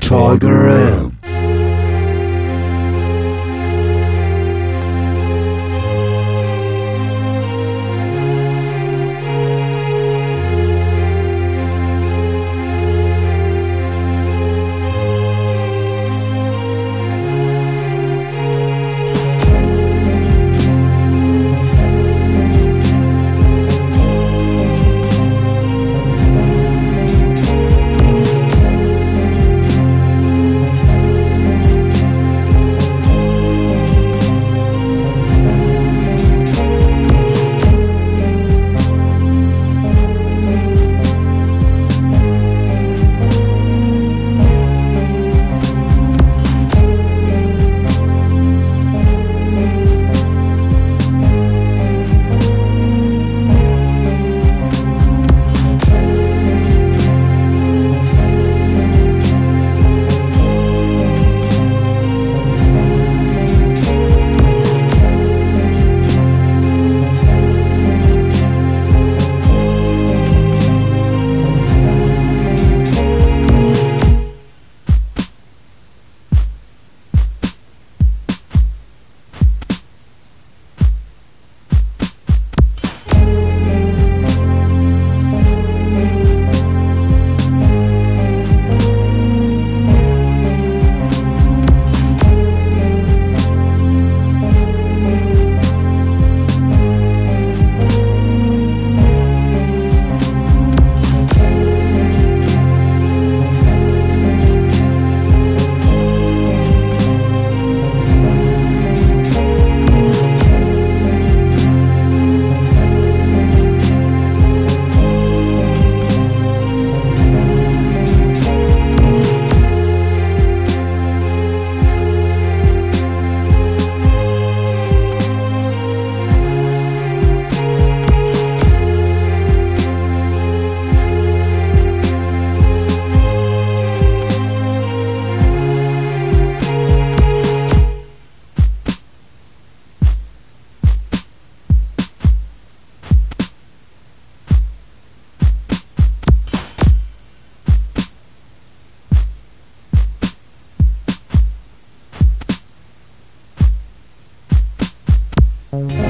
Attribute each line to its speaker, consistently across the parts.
Speaker 1: Tiger M. Bye.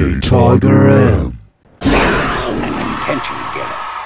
Speaker 1: DJ Tiger M.
Speaker 2: Attention getter.